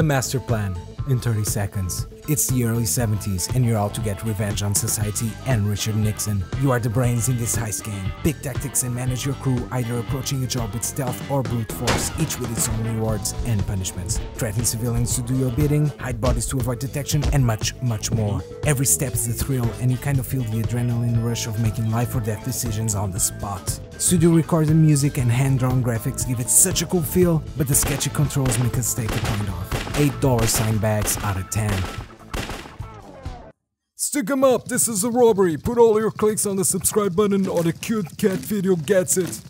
The Masterplan in 30 seconds. It's the early 70s and you're out to get revenge on society and Richard Nixon. You are the brains in this heist game. Pick tactics and manage your crew, either approaching a job with stealth or brute force, each with its own rewards and punishments. Threaten civilians to do your bidding, hide bodies to avoid detection, and much, much more. Every step is a thrill and you kind of feel the adrenaline rush of making life or death decisions on the spot. Studio recorded music and hand-drawn graphics give it such a cool feel, but the sketchy controls make us take a point off. $8 sign bags out of 10. Stick 'em up, this is a robbery. Put all your clicks on the subscribe button or the cute cat video gets it.